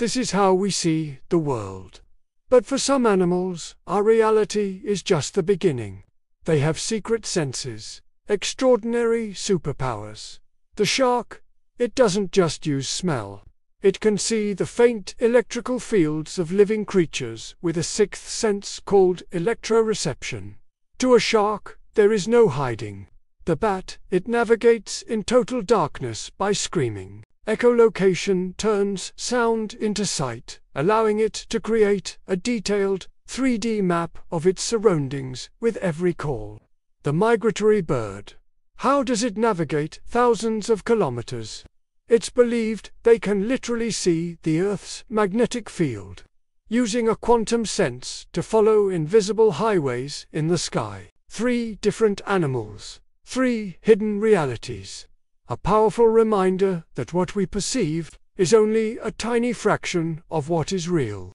This is how we see the world. But for some animals, our reality is just the beginning. They have secret senses, extraordinary superpowers. The shark, it doesn't just use smell. It can see the faint electrical fields of living creatures with a sixth sense called electroreception. To a shark, there is no hiding. The bat, it navigates in total darkness by screaming. Echolocation turns sound into sight, allowing it to create a detailed 3D map of its surroundings with every call. The migratory bird. How does it navigate thousands of kilometers? It's believed they can literally see the Earth's magnetic field, using a quantum sense to follow invisible highways in the sky. Three different animals, three hidden realities. A powerful reminder that what we perceive is only a tiny fraction of what is real.